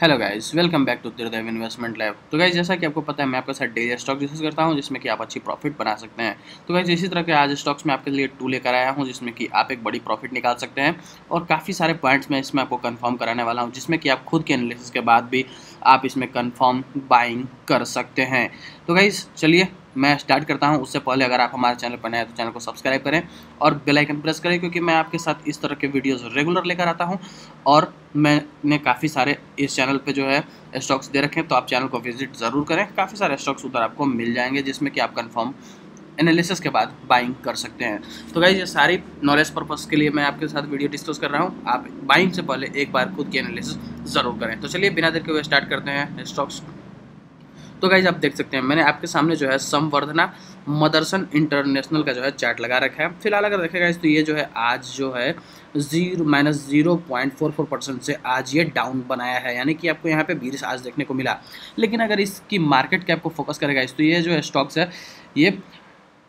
Hello guys welcome back to Tridev investment lab तो guys जैसा कि आपको पता है, मैं आपके साथ डेली स्टॉक डिस्कस करता हूँ, जिसमें कि आप अच्छी प्रॉफिट बना सकते हैं। तो गाइस इसी तरह के आज स्टॉक्स में आपके लिए टू लेकर आया हूँ, जिसमें कि आप एक बड़ी प्रॉफिट निकाल सकते हैं। और काफ़ी सारे पॉइंट्स मैं इसमें आपको कन्फर्म कराने वाला हूँ, जिसमें कि आप खुद के एनालिसिस के बाद भी आप इसमें कन्फर्म बाइंग कर सकते हैं। तो गाइज़ चलिए मैं स्टार्ट करता हूँ। उससे पहले अगर आप हमारे चैनल पर नए हैं तो चैनल को सब्सक्राइब करें और बेल आइकन प्रेस करें, क्योंकि मैं आपके साथ इस तरह के वीडियोस रेगुलर लेकर आता हूँ और मैंने काफ़ी सारे इस चैनल पे जो है स्टॉक्स दे रखे हैं तो आप चैनल को विज़िट ज़रूर करें। काफ़ी सारे स्टॉक्स उधर आपको मिल जाएँगे, जिसमें कि आप कन्फर्म एनालिसिस के बाद बाइंग कर सकते हैं। तो गाइज़ ये सारी नॉलेज पर्पज़ के लिए मैं आपके साथ वीडियो डिस्कस कर रहा हूँ। आप बाइंग से पहले एक बार खुद की एनालिसिस ज़रूर करें। तो चलिए, बिना देर के हुए स्टार्ट करते हैं स्टॉक्स तो गाइज़ आप देख सकते हैं, मैंने आपके सामने जो है संवर्धना मदरसन इंटरनेशनल का जो है चार्ट लगा रखा है। फ़िलहाल अगर देखेगा तो ये जो है आज जो है zero minus zero point four four percent से आज ये डाउन बनाया है, यानी कि आपको यहाँ पे बीस आज देखने को मिला। लेकिन अगर इसकी मार्केट कैप को फोकस करेगा इस तो ये जो है स्टॉक्स है, ये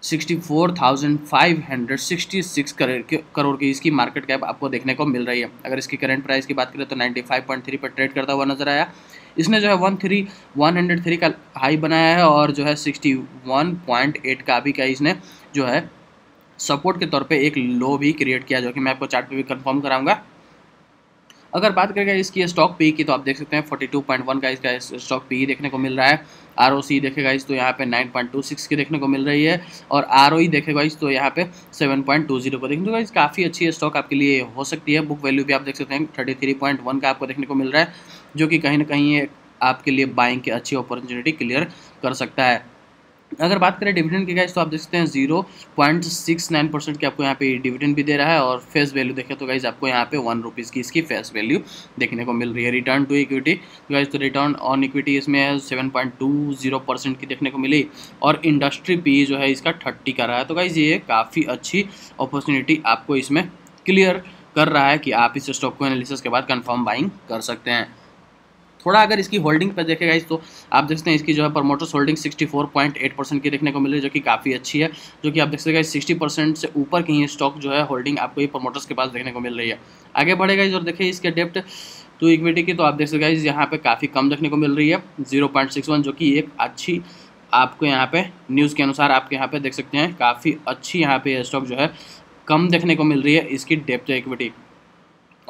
sixty four thousand five hundred sixty six crore की इसकी मार्केट कैप आपको देखने को मिल रही है। अगर इसकी करंट प्राइस की बात करें तो नाइन्टी फाइव पॉइंट थ्री पर ट्रेड करता हुआ नज़र आया। इसने जो है one three one hundred three का हाई बनाया है और जो है सिक्सटी वन पॉइंट एट का भी का इसने जो है सपोर्ट के तौर पे एक लो भी क्रिएट किया, जो कि मैं आपको चार्ट पे भी कंफर्म कराऊँगा। अगर बात करेंगे इसकी स्टॉक पी की तो आप देख सकते हैं 42.1 का इसका स्टॉक पी देखने को मिल रहा है। आर ओ सी देखेगा इस तो यहाँ पे 9.26 की देखने को मिल रही है और आर ओ देखेगा इस तो यहाँ पे 7.20 को देखने को काफ़ी अच्छी स्टॉक आपके लिए हो सकती है। बुक वैल्यू भी आप देख सकते हैं थर्टी थ्री पॉइंट वन का आपको देखने को मिल रहा है। जो कि कहीं ना कहीं ये आपके लिए बाइंग की अच्छी अपॉर्चुनिटी क्लियर कर सकता है। अगर बात करें डिविडेंड की गाइज़ तो आप देख सकते हैं zero point six nine percent की आपको यहाँ पे डिविडेंड भी दे रहा है और फेस वैल्यू देखें तो गाइज़ आपको यहाँ पे वन रुपीज़ की इसकी फेस वैल्यू देखने को मिल रही है। रिटर्न टू इक्विटी तो गाइज़ तो रिटर्न ऑन इक्विटी इसमें seven point two zero percent की देखने को मिली और इंडस्ट्री पी जो है इसका थर्टी का रहा है। तो गाइज़ ये काफ़ी अच्छी अपॉर्चुनिटी आपको इसमें क्लियर कर रहा है कि आप इस स्टॉक को एनालिसिस के बाद कन्फर्म बाइंग कर सकते हैं। थोड़ा अगर इसकी होल्डिंग पर देखेगा इस तो आप देख सकते हैं इसकी जो है प्रमोटर्स होल्डिंग 64.8 परसेंट की देखने को मिल रही है, जो कि काफ़ी अच्छी है, जो कि आप देख सकते हैं सिक्सटी परसेंट से ऊपर की स्टॉक जो है होल्डिंग आपको ये प्रमोटर्स के पास देखने को मिल रही है। आगे बढ़ेगा इस और देखिए इसके डेप्ट टू इक्विटी की तो आप देख सकते हैं यहाँ पे काफ़ी कम देखने को मिल रही है ज़ीरो जो कि एक अच्छी आपको यहाँ पे न्यूज़ के अनुसार आपके यहाँ पे देख सकते हैं, काफ़ी अच्छी यहाँ पे स्टॉक जो है कम देखने को मिल रही है इसकी डेप्थ इक्विटी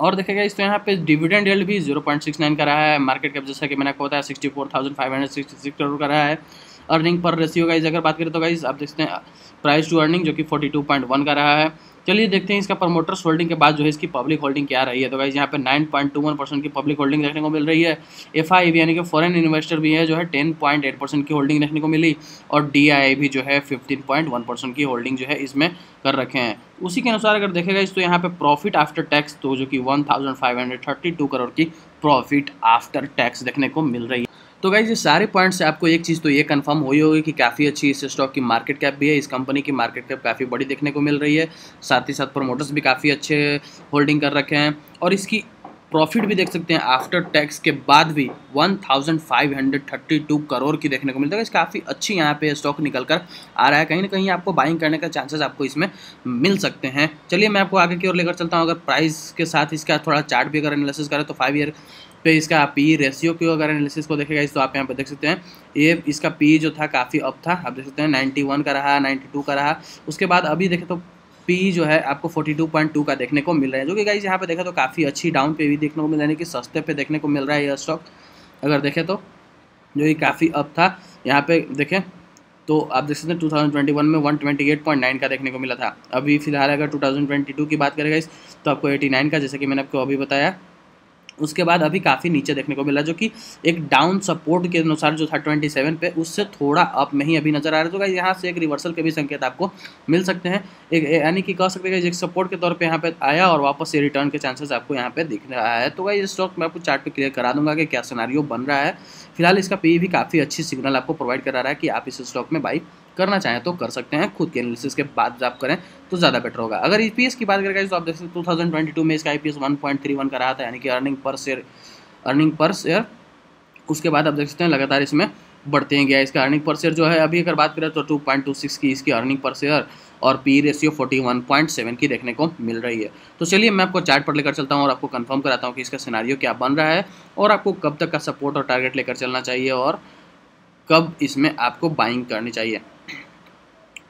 और देखेगा इस तो यहाँ पे डिविडेंड येल्ड भी ज़ीरो पॉइंट सिक्स नाइन का रहा है। मार्केट कैप जैसा कि मैंने आपको बताया sixty four thousand five hundred sixty six crore का रहा है। अर्निंग पर रेशियो गाइज़ अगर बात करें तो गाइज़ आप देखते हैं प्राइस टू अर्निंग जो कि फोर्टी टू पॉइंट वन का रहा है। चलिए देखते हैं इसका प्रमोटर्स होल्डिंग के बाद जो है इसकी पब्लिक होल्डिंग क्या रही है। तो गाइज़ यहाँ पे 9.21 परसेंट की पब्लिक होल्डिंग देखने को मिल रही है। एफ़ आई यानी कि फॉरेन इन्वेस्टर भी है जो है 10.8 परसेंट की होल्डिंग देखने को मिली और डी भी जो है 15.1 परसेंट की होल्डिंग जो है इसमें कर रखे हैं। उसी के अनुसार अगर देखेगा इस तो यहाँ पे प्रॉफिट आफ्टर टैक्स तो जो कि वन करोड़ की प्रॉफिट आफ्टर टैक्स देखने को मिल रही है। तो गाइज़ ये सारे पॉइंट से आपको एक चीज़ तो ये कंफर्म हुई होगी कि काफ़ी अच्छी इस स्टॉक की मार्केट कैप भी है, इस कंपनी की मार्केट कैप काफ़ी बड़ी देखने को मिल रही है। साथ ही साथ प्रोमोटर्स भी काफ़ी अच्छे होल्डिंग कर रखे हैं। और इसकी प्रॉफिट भी देख सकते हैं आफ्टर टैक्स के बाद भी 1532 करोड़ की देखने को मिलता है। काफ़ी अच्छी यहाँ पे स्टॉक निकल कर आ रहा है। कहीं ना कहीं आपको बाइंग करने का चांसेस आपको इसमें मिल सकते हैं। चलिए, मैं आपको आगे की ओर लेकर चलता हूँ। अगर प्राइस के साथ इसका थोड़ा चार्ट भी अगर एनालिसिस करें तो फाइव ईयर पे इसका पी रेशियो की अगर एनालिसिस को देखेगा इस तो आप यहाँ पर देख सकते हैं। ये इसका पी जो था काफ़ी अप था। आप देख सकते हैं नाइन्टी वन का रहा नाइन्टी टू का रहा। उसके बाद अभी देखें तो पी जो है आपको फोर्टी टू पॉइंट टू का देखने को मिल रहा है। जो कि गाइज़ यहाँ पे देखें तो काफ़ी अच्छी डाउन पे भी देखने को मिल रहा है कि सस्ते पे देखने को मिल रहा है यह स्टॉक अगर देखें तो जो कि काफ़ी अप था। यहाँ पे देखें तो आप देख सकते हैं 2021 में 128.9 का देखने को मिला था। अभी फ़िलहाल अगर 2022 की बात करेगा इस तो आपको 89 का, जैसे कि मैंने आपको अभी बताया उसके बाद अभी काफ़ी नीचे देखने को मिला जो कि एक डाउन सपोर्ट के अनुसार जो था ट्वेंटी सेवन पे, उससे थोड़ा अप में ही अभी नज़र आ रहा है। तो यहाँ से एक रिवर्सल के भी संकेत आपको मिल सकते हैं। एक यानी कि कह सकते हैं एक सपोर्ट के तौर पे यहाँ पे आया और वापस से रिटर्न के चांसेस आपको यहाँ पे दिख रहा है। तो भाई स्टॉक मैं आपको चार्ट पे क्लियर करा दूँगा कि क्या सिनारियो बन रहा है। फ़िलहाल इसका पी भी काफ़ी अच्छी सिग्नल आपको प्रोवाइड करा रहा है कि आप इस स्टॉक में बाई करना चाहें तो कर सकते हैं। खुद के एनालिसिस के बाद आप करें तो ज़्यादा बेटर होगा। अगर ई की बात करें तो आप देख सकते ट्वेंटी टू में इसका आई पी का रहा था, यानी कि earning per share earning per share उसके बाद आप देख सकते हैं लगातार इसमें बढ़ते हैं गया। इसका अर्निंग पर शेयर जो है, अभी अगर बात करें तो टू पॉइंट टू सिक्स की इसकी अर्निंग पर शेयर और P ratio forty one point seven की देखने को मिल रही है। तो चलिए मैं आपको चार्ट पर लेकर चलता हूँ और आपको कंफर्म कराता हूँ कि इसका सिनारियो क्या बन रहा है और आपको कब तक का सपोर्ट और टारगेट लेकर चलना चाहिए और कब इसमें आपको बाइंग करनी चाहिए।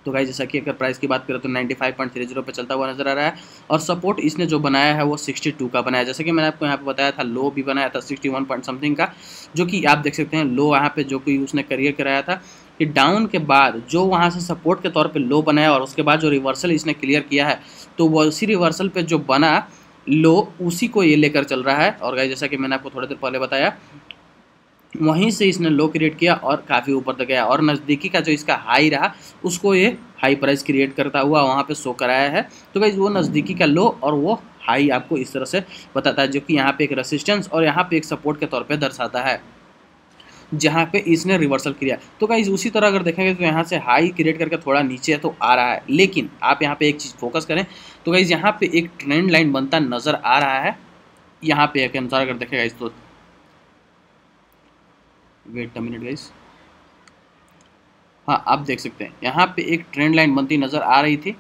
तो गाइज़ जैसा कि अगर प्राइस की बात करें तो 95.30 पे चलता हुआ नज़र आ रहा है और सपोर्ट इसने जो बनाया है वो 62 का बनाया जैसे कि मैंने आपको यहाँ पे बताया था लो भी बनाया था 61 पॉइंट समथिंग का, जो कि आप देख सकते हैं लो यहाँ पे जो कि उसने करियर कराया था कि डाउन के बाद जो वहाँ से सपोर्ट के तौर पर लो बनाया और उसके बाद जो रिवर्सल इसने क्लियर किया है तो वो उसी रिवर्सल पर जो बना लो उसी को ये लेकर चल रहा है। और गाइज़ जैसा कि मैंने आपको थोड़ी देर पहले बताया वहीं से इसने लो क्रिएट किया और काफ़ी ऊपर तक गया। और नज़दीकी का जो इसका हाई रहा, उसको ये हाई प्राइस क्रिएट करता हुआ वहाँ पे शो कराया है। तो भाई वो नज़दीकी का लो और वो हाई आपको इस तरह से बताता है, जो कि यहाँ पे एक रेसिस्टेंस और यहाँ पे एक सपोर्ट के तौर पे दर्शाता है, जहाँ पे इसने रिवर्सल किया। तो गाइज़ उसी तरह अगर देखेंगे तो यहाँ से हाई क्रिएट करके थोड़ा नीचे तो आ रहा है, लेकिन आप यहाँ पे एक चीज़ फोकस करें तो गाइज़ यहाँ पे एक ट्रेंड लाइन बनता नज़र आ रहा है। यहाँ पे एक अनुसार अगर देखेगा इस तो वेट अ मिनट गाइस हाँ आप देख सकते हैं। यहाँ पे एक ट्रेंड लाइन बनती नज़र आ रही थी।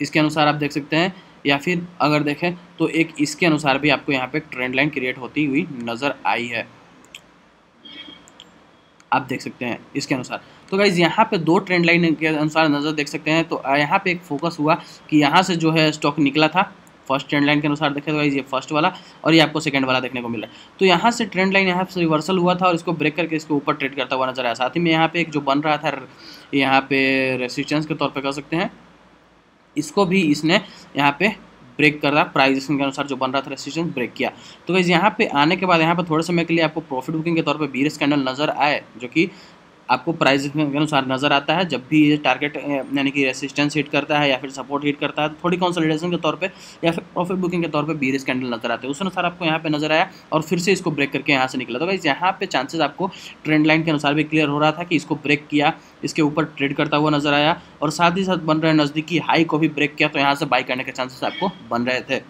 इसके अनुसार आप देख सकते हैं, या फिर अगर देखें तो एक इसके अनुसार भी आपको यहाँ पे ट्रेंड लाइन क्रिएट होती हुई नज़र आई है। आप देख सकते हैं इसके अनुसार। तो गाइज़ यहाँ पे दो ट्रेंड लाइन के अनुसार नज़र देख सकते हैं। तो यहाँ पे एक फोकस हुआ कि यहाँ से जो है स्टॉक निकला था। फ़र्स्ट ट्रेंड लाइन के अनुसार देखें तो ये फ़र्स्ट वाला और ये आपको सेकंड वाला देखने को मिल रहा है। तो यहाँ से ट्रेंड लाइन यहाँ से रिवर्सल हुआ था और इसको ब्रेक करके इसके ऊपर ट्रेड करता हुआ नज़र आया। साथ ही में यहाँ पे एक जो बन रहा था यहाँ पे रेसिस्टेंस के तौर पर कर सकते हैं। इसको भी इसने यहाँ पे ब्रेक कर रहा प्राइजेशन के अनुसार जो बन रहा था रेसिस्टेंस ब्रेक किया। तो गाइज़ यहाँ पे आने के बाद यहाँ पे थोड़े समय के लिए आपको प्रॉफिट बुकिंग के तौर पे बीर स्कैंडल नज़र आए, जो कि आपको प्राइस के अनुसार नज़र आता है। जब भी ये टारगेट यानी कि रेसिस्टेंस हिट करता है या फिर सपोर्ट हिट करता है तो थोड़ी कंसोलिडेशन के तौर पे या फिर प्रॉफिट बुकिंग के तौर पे बीरिस कैंडल नज़र आते हैं। उस अनुसार आपको यहाँ पे नज़र आया और फिर से इसको ब्रेक करके यहाँ से निकला। तो भाई यहाँ पे चांसेस आपको ट्रेंड लाइन के अनुसार भी क्लियर हो रहा था कि इसको ब्रेक किया, इसके ऊपर ट्रेड करता हुआ नज़र आया और साथ ही साथ बन रहे नज़दीकी हाई को भी ब्रेक किया तो यहाँ से बाई करने के चांसेस आपको बन रहे थे।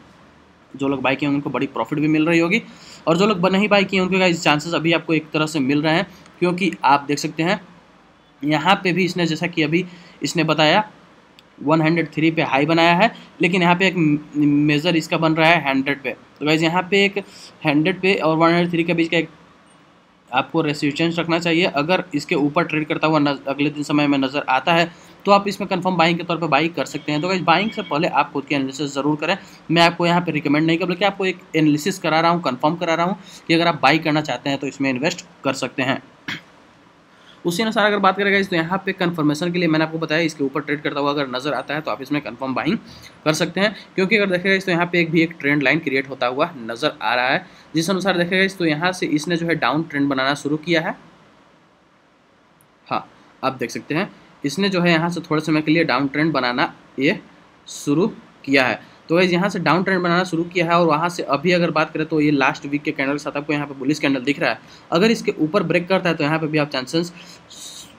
जो लोग बाई किए उनको बड़ी प्रॉफिट भी मिल रही होगी और जो लोग नहीं बाई किए, उनके चांसेस अभी आपको एक तरह से मिल रहे हैं। क्योंकि आप देख सकते हैं, यहाँ पे भी इसने, जैसा कि अभी इसने बताया 103 पे हाई बनाया है, लेकिन यहाँ पे एक मेज़र इसका बन रहा है 100 पे। तो गाइज़ यहाँ पे एक 100 पे और 103 के बीच का एक आपको रेसिस्टेंस रखना चाहिए। अगर इसके ऊपर ट्रेड करता हुआ अगले दिन समय में नज़र आता है तो आप इसमें कंफर्म बाइंग के तौर पर बाइंग कर सकते हैं। तो गाइज़ बाइंग से पहले आप खुद की एनालिसिस ज़रूर करें। मैं आपको यहाँ पे रिकमेंड नहीं कर बल्कि आपको एक एनालिसिस करा रहा हूँ कन्फर्म करा रहा हूँ कि अगर आप बाई करना चाहते हैं तो इसमें इन्वेस्ट कर सकते हैं। उसी अनुसार अगर बात करेगा तो यहाँ पे कन्फर्मेशन के लिए मैंने आपको बताया, इसके ऊपर ट्रेड करता हुआ अगर नज़र आता है तो आप इसमें कन्फर्म बाइंग कर सकते हैं। क्योंकि अगर देखेगा तो यहाँ पे एक भी एक ट्रेंड लाइन क्रिएट होता हुआ नज़र आ रहा है। जिस अनुसार देखेगा इस तो यहाँ से इसने जो है डाउन ट्रेंड बनाना शुरू किया है। हाँ आप देख सकते हैं। इसने जो है यहाँ से थोड़े समय के लिए डाउन ट्रेंड बनाना ये शुरू किया है। तो वैसे यहाँ से डाउन ट्रेंड बनाना शुरू किया है और वहाँ से अभी अगर बात करें तो ये लास्ट वीक के कैंडल के साथ आपको यहाँ पे बुलिस कैंडल दिख रहा है। अगर इसके ऊपर ब्रेक करता है तो यहाँ पे भी आप चांसेस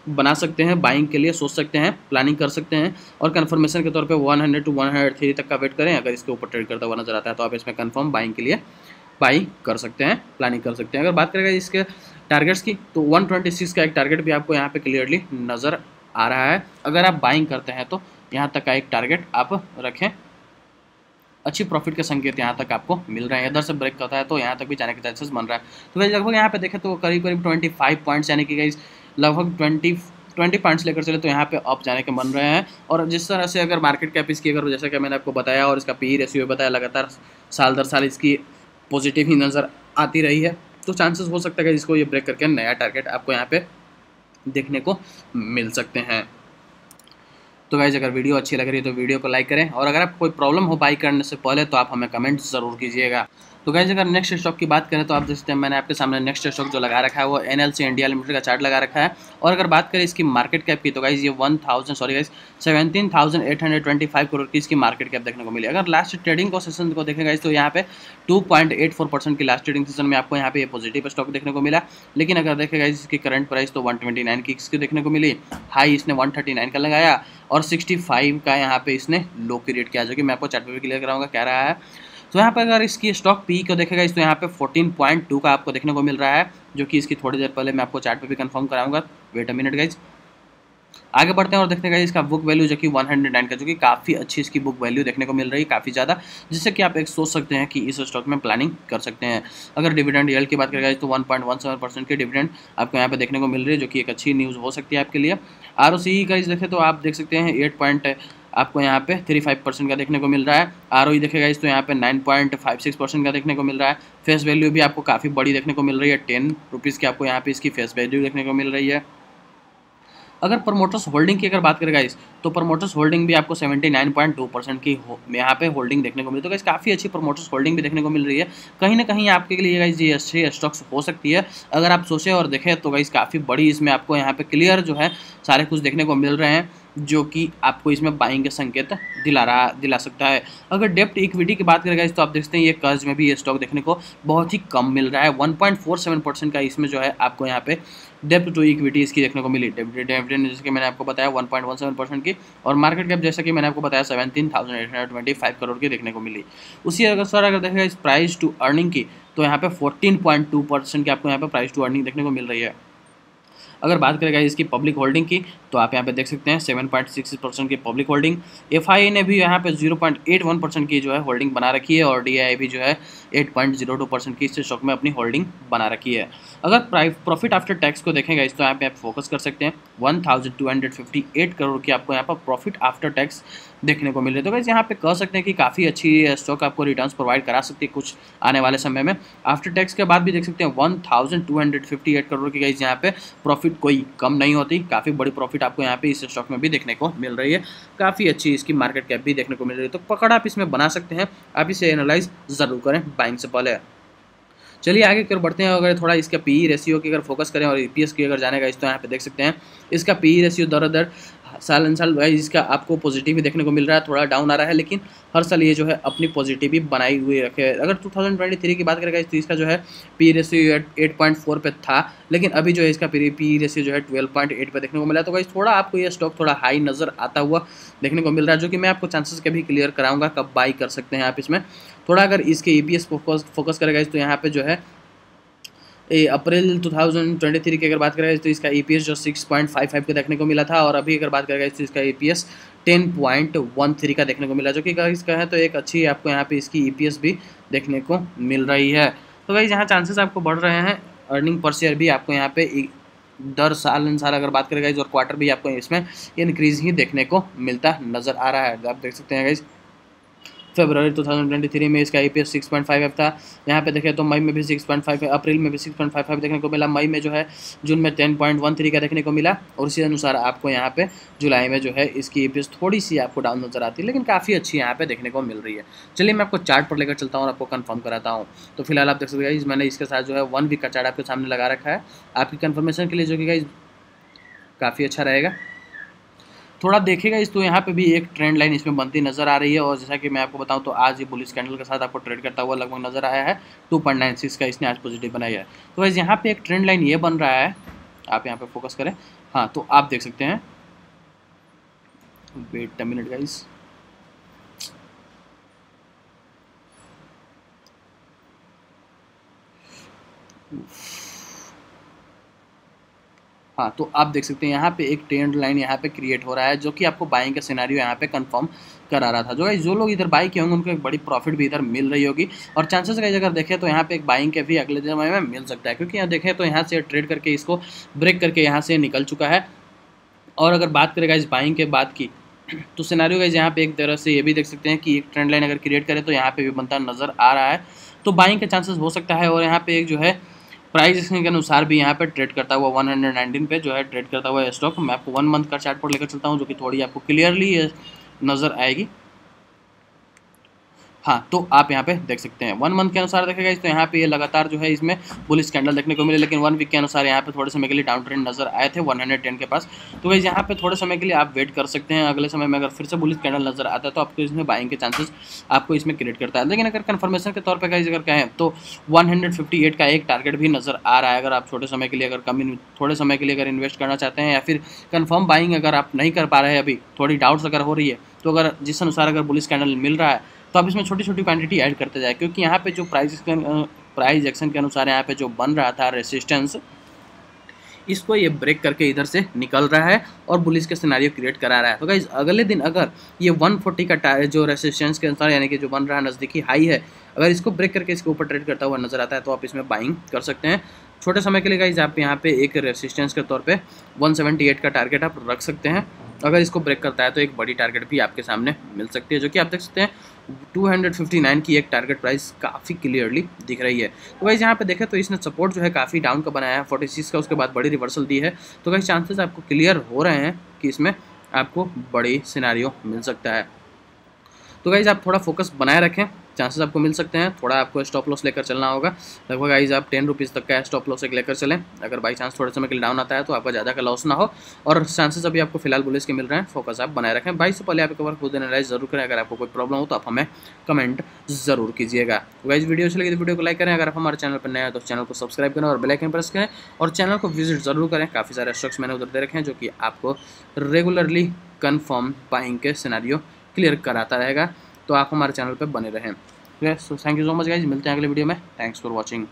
बना सकते हैं बाइंग के लिए सोच सकते हैं प्लानिंग कर सकते हैं। और कन्फर्मेशन के तौर पे 100 टू 103 तक का वेट करें। अगर इसके ऊपर ट्रेड करता हुआ नज़र आता है तो आप इसमें कन्फर्म बाइंग के लिए बाई कर सकते हैं प्लानिंग कर सकते हैं। अगर बात करेगा इसके टारगेट्स की तो 126 का एक टारगेट भी आपको यहाँ पे क्लियरली नज़र आ रहा है। अगर आप बाइंग करते हैं तो यहाँ तक का एक टारगेट आप रखें। अच्छी प्रॉफिट के संकेत यहाँ तक आपको मिल रहे हैं। इधर से ब्रेक करता है तो यहाँ तक भी जाने के चांसेस बन रहा है। तो भाई लगभग यहाँ पे देखें तो करीब करीब ट्वेंटी फाइव पॉइंट्स यानी कि गई लगभग ट्वेंटी ट्वेंटी पॉइंट्स लेकर चले तो यहाँ पे अप जाने के बन रहे हैं। और जिस तरह से अगर मार्केट कैप इसकी अगर जैसा कि मैंने आपको बताया और इसका पी रेशियो बताया, लगातार साल दर साल इसकी पॉजिटिव ही नज़र आती रही है तो चांसेस हो सकता है कि इसको ये ब्रेक करके नया टारगेट आपको यहाँ पे देखने को मिल सकते हैं। तो गाइज़ अगर वीडियो अच्छी लग रही है तो वीडियो को लाइक करें और अगर आप कोई प्रॉब्लम हो बाई करने से पहले तो आप हमें कमेंट ज़रूर कीजिएगा। तो गाइज़ अगर नेक्स्ट स्टॉक की बात करें तो आप देख सकते हैं मैंने आपके सामने नेक्स्ट स्टॉक जो लगा रखा है वो एन इंडिया लिमिटेड का चार्ट लगा रखा है। और अगर बात करें इसकी मार्केट कैप की तो गाइज़ ये one thousand sorry guys seventeen thousand eight hundred twenty five crore की इसकी मार्केट कैप देखने को मिली। अगर लास्ट ट्रेडिंग को सेशन को देखेगा तो यहाँ पे two point eight four percent की लास्ट ट्रेडिंग सेशन में आपको यहाँ पे पॉजिटिव स्टॉक देखने को मिला। लेकिन अगर देखेगा इसकी करंट प्राइस तो वन ट्वेंटी नाइन की इसकी देखने को मिली। हाई इसने वन थर्टी नाइन का लगाया। और सिक्सटी फाइव का यहाँ पे इसने लो क्रिएट किया, जो कि मैं आपको चार्ट पे भी क्लियर कराऊँगा क्या रहा है। तो यहाँ पर अगर इसकी स्टॉक पी को देखेगा इस तो यहाँ पे 14.2 का आपको देखने को मिल रहा है, जो कि इसकी थोड़ी देर पहले मैं आपको चार्ट पे भी कंफर्म कराऊँगा। वेट अ मिनट गाइज़ आगे बढ़ते हैं और देखते हैं इसका बुक वैल्यू जो कि 109 का, जो कि काफ़ी अच्छी इसकी बुक वैल्यू देखने को मिल रही है, काफ़ी ज़्यादा, जिससे कि आप एक सोच सकते हैं कि इस स्टॉक में प्लानिंग कर सकते हैं। अगर डिविडेंड येल्ड की बात करें तो 1.17 परसेंट की डिविडेंड आपको यहाँ पे देखने को मिल रही है, जो कि एक अच्छी न्यूज़ हो सकती है आपके लिए। आर ओ सी का देखें तो आप देख सकते हैं एट पॉइंट आपको यहाँ पे थ्री फाइव परसेंट का देखने को मिल रहा है। आर ओ देखेगा इस तो यहाँ पे nine point five six percent का देखने को मिल रहा है। फेस वैल्यू भी आपको काफ़ी बड़ी देखने को मिल रही है टेन रुपीज़ की आपको यहाँ पे इसकी फेस वैल्यू देखने को मिल रही है। अगर प्रमोटर्स होल्डिंग की अगर बात करें गाइस तो प्रमोटर्स होल्डिंग भी आपको 79.2 परसेंट की यहाँ पे होल्डिंग देखने को मिली तो गाइस काफ़ी अच्छी प्रमोटर्स होल्डिंग भी देखने को मिल रही है। कहीं ना कहीं आपके लिए गाइस ये अच्छी स्टॉक्स हो सकती है। अगर आप सोचें और देखें तो गाइस काफ़ी बड़ी इसमें आपको यहाँ पे क्लियर जो है, सारे कुछ देखने को मिल रहे हैं। जो कि आपको इसमें बाइंग के संकेत दिला रहा, दिला सकता है। अगर डेप्ट इक्विटी की बात करेगा इस तो आप देखते हैं ये कर्ज में भी ये स्टॉक देखने को बहुत ही कम मिल रहा है। 1.47 परसेंट का इसमें जो है आपको यहाँ पे डेप्ट टू इक्विटी इसकी देखने को मिली। डिविडेंड जैसे कि मैंने आपको बताया 1.17 परसेंट की और मार्केट कैप जैसा कि मैंने आपको बताया सेवनटीन करोड़ की देखने को मिली। उसी अगर सर अगर देखेगा इस प्राइस टू अर्निंग की तो यहाँ पे फोर्टीन परसेंट की आपको यहाँ पे प्राइस टू अर्निंग देखने को मिल रही है। अगर बात करेगा इसकी पब्लिक होल्डिंग की तो आप यहाँ पे देख सकते हैं सेवन पॉइंट सिक्स परसेंट की पब्लिक होल्डिंग एफ़ ने भी यहाँ पे zero point eight one percent की जो है होल्डिंग बना रखी है और डीआई भी जो है eight point zero two percent की इस स्टॉक में अपनी होल्डिंग बना रखी है। अगर प्रॉफिट आफ्टर टैक्स को देखेंगे इस तो यहाँ पे आप फोकस कर सकते हैं। One thousand two hundred fifty eight crore की आपको यहाँ पर प्रॉफिट आफ्टर टैक्स देखने को मिल रही है। तो वैसे यहाँ पे कह सकते हैं कि काफ़ी अच्छी स्टॉक आपको रिटर्न्स प्रोवाइड करा सकती है कुछ आने वाले समय में। आफ्टर टैक्स के बाद भी देख सकते हैं one thousand two hundred fifty eight crore की गाइज़ यहाँ पे प्रॉफिट कोई कम नहीं होती। काफ़ी बड़ी प्रॉफिट आपको यहाँ पे इस स्टॉक में भी देखने को मिल रही है। काफ़ी अच्छी इसकी मार्केट कैप भी देखने को मिल रही है। तो पकड़ आप इसमें बना सकते हैं। आप इसे एनालाइज ज़रूर करें बाइंग से पहले। चलिए आगे कर बढ़ते हैं। अगर थोड़ा इसका पी रेशियो की अगर फोकस करें और ईपीएस की अगर जाने का इस तो यहाँ पे देख सकते हैं। इसका पीई रेशियो दर दर साल इन साल वाइज इसका आपको पॉजिटिव ही देखने को मिल रहा है, थोड़ा डाउन आ रहा है, लेकिन हर साल ये जो है अपनी पॉजिटिव ही बनाई हुई रखे अगर 2023 की बात करेगा तो इसका जो है P ratio eight point four पे था, लेकिन अभी जो है इसका पी पी रेशियो जो है ट्वेल्व पॉइंट एट पर देखने को मिला तो भाई थोड़ा आपको ये स्टॉक थोड़ा हाई नज़र आता हुआ देखने को मिल रहा है, जो कि मैं आपको चांसेस कभी क्लियर कराऊँगा कब बाई कर सकते हैं आप इसमें। थोड़ा अगर इसके ई e फोकस फोकस करेगा तो यहाँ पे जो है अप्रैल 2023 की अगर बात करें तो इसका ईपीएस जो 6.55 का देखने को मिला था, और अभी अगर बात करें तो इसका ई पी एस का देखने को मिला, जो कि इसका है तो एक अच्छी आपको यहाँ पे इसकी ईपीएस भी देखने को मिल रही है। तो भाई जहाँ चांसेस आपको बढ़ रहे हैं अर्निंग पर शेयर भी आपको यहाँ पे दर साल इन साल अगर बात करें गाइज़ और क्वार्टर भी आपको इसमें इंक्रीज ही देखने को मिलता नज़र आ रहा है। आप देख सकते हैं गाइज़ फरवरी 2023 में इसका आई पी एस था यहाँ पे देखें तो मई में भी सिक्स पॉइंट फाइव अप्रैल में भी सिक्स पॉइंट फाइव फाइव देखने को मिला। मई में जो है, जून में टेन पॉइंट वन थ्री का देखने को मिला और इसी अनुसार आपको यहाँ पे जुलाई में जो है इसकी ई थोड़ी सी आपको डाउन नज़र आती है, लेकिन काफ़ी अच्छी यहाँ पे देखने को मिल रही है। चलिए मैं आपको चार्ट पर लेकर चलता हूँ और आपको कन्फर्म कराता हूँ। तो फ़िलहाल आप देख सकते हैं मैंने इसके साथ जो है वन वीक का चार्ट आपके सामने लगा रखा है। आपकी कन्फर्मेशन के लिए जो कि काफ़ी अच्छा रहेगा। थोड़ा देखेगा इस तो यहाँ पे भी एक ट्रेंड लाइन इसमें बनती नज़र आ रही है। और जैसा कि मैं आपको बताऊँ तो आज ये बुलिस कैंडल के साथ आपको ट्रेड करता हुआ लगभग नज़र आया है। टू पॉइंट नाइन सिक्स का इसने आज पॉजिटिव बनाया है। तो वैसे यहाँ पे एक ट्रेंड लाइन ये बन रहा है। आप यहाँ पे फोकस करें। हाँ तो आप देख सकते हैं। Wait minute guys Oof. हाँ तो आप देख सकते हैं यहाँ पे एक ट्रेंड लाइन यहाँ पे क्रिएट हो रहा है, जो कि आपको बाइंग का सिनारियो यहाँ पे कंफर्म करा रहा था। जो जो लोग इधर बाई किए होंगे, उनको एक बड़ी प्रॉफिट भी इधर मिल रही होगी। और चांसेस का अगर देखें तो यहाँ पे एक बाइंग के भी अगले समय में मिल सकता है, क्योंकि यहाँ देखें तो यहाँ से ट्रेड करके इसको ब्रेक करके यहाँ से निकल चुका है। और अगर बात करेगा इस बाइंग के बाद की तो सिनारियो गाइज़ यहाँ पे एक तरह से ये भी देख सकते हैं कि एक ट्रेंड लाइन अगर क्रिएट करें तो यहाँ पे भी बनता नज़र आ रहा है। तो बाइंग के चांसेस हो सकता है, और यहाँ पे एक जो है प्राइस के अनुसार भी यहाँ पे ट्रेड करता हुआ 119 पे जो है ट्रेड करता हुआ स्टॉक मैं आपको वन मंथ का चार्ट पर लेकर चलता हूँ, जो कि थोड़ी आपको क्लियरली नज़र आएगी। हाँ तो आप यहाँ पे देख सकते हैं। वन मंथ के अनुसार देखेगा तो यहाँ पे ये लगातार जो है इसमें पुलिस कैंडल देखने को मिले, लेकिन वन वीक के अनुसार यहाँ पे थोड़े समय के लिए डाउन ट्रेंड नज़र आए थे 110 के पास। तो वही यहाँ पे थोड़े समय के लिए आप वेट कर सकते हैं। अगले समय में अगर फिर से पुलिस कैंडल नज़र आता है तो आपको इसमें बाइंग के चांसेस आपको इसमें क्रिएट करता है। लेकिन अगर कन्फर्मेशन के तौर पर कहीं अगर कहें तो वन का एक टारगेट भी नज़र आ रहा है। अगर आप छोटे समय के लिए अगर कम थोड़े समय के लिए अगर इन्वेस्ट करना चाहते हैं या फिर कन्फर्म बाइंग अगर आप नहीं कर पा रहे हैं अभी, थोड़ी डाउट्स अगर हो रही है तो अगर जिस अनुसार अगर पुलिस कैंडल मिल रहा है तो आप इसमें छोटी छोटी क्वांटिटी ऐड करते जाए, क्योंकि यहाँ पे जो प्राइस प्राइस एक्शन के अनुसार यहाँ पे जो बन रहा था रेसिस्टेंस इसको ये ब्रेक करके इधर से निकल रहा है और बुलिस के सिनारियो क्रिएट करा रहा है। तो गाइज़ अगले दिन अगर ये 140 का जो रेसिस्टेंस के अनुसार यानी कि जो बन रहा है, नज़दीकी हाई है, अगर इसको ब्रेक करके इसके ऊपर ट्रेड करता हुआ नज़र आता है तो आप इसमें बाइंग कर सकते हैं। छोटे समय के लिए गाइज़ आप यहाँ पे एक रेसिस्टेंस के तौर पे 178 का टारगेट आप रख सकते हैं। अगर इसको ब्रेक करता है तो एक बड़ी टारगेट भी आपके सामने मिल सकती है, जो कि आप देख सकते हैं। 259 की एक टारगेट प्राइस काफ़ी क्लियरली दिख रही है। तो भाई यहाँ पे देखें तो इसने सपोर्ट जो है काफ़ी डाउन का बनाया है 46 का, उसके बाद बड़ी रिवर्सल दी है। तो कई चांसेस आपको क्लियर हो रहे हैं कि इसमें आपको बड़ी सिनारियो मिल सकता है। तो गाइज़ आप थोड़ा फोकस बनाए रखें। चांसेस आपको मिल सकते हैं। थोड़ा आपको स्टॉप लॉस लेकर चलना होगा। लगभग आइज़ आप टेन रुपीज़ तक का स्टॉप लॉस एक लेकर चलें। अगर बाई चांस थोड़े समय के लिए डाउन आता है तो आपका ज़्यादा का लॉस ना हो। और चांसेस अभी आपको फ़िलहाल बुलिस के मिल रहे हैं। फोकस आप बनाए रखें। बाई से पहले आप एक बार खुद एनालाइज ज़रूर करें। अगर आपको कोई प्रॉब्लम हो तो आप हमें कमेंट ज़रूर कीजिएगा। वाइज वीडियो अच्छी लगी तो वीडियो को लाइक करें। अगर आप हमारे चैनल पर नए हैं तो चैनल को सब्सक्राइब करें और बेलाइकन प्रेस करें। और चैनल को विज़िट ज़रूर करें। काफ़ी सारे स्टॉक्स मैंने उधर दे रखे हैं, जो कि आपको रेगुलरली कन्फर्म बाइंग के सिनारियो क्लियर कराता रहेगा। तो आप हमारे चैनल पर बने रहें। So thank you so much guys मिलते हैं अगले वीडियो में. Thanks for watching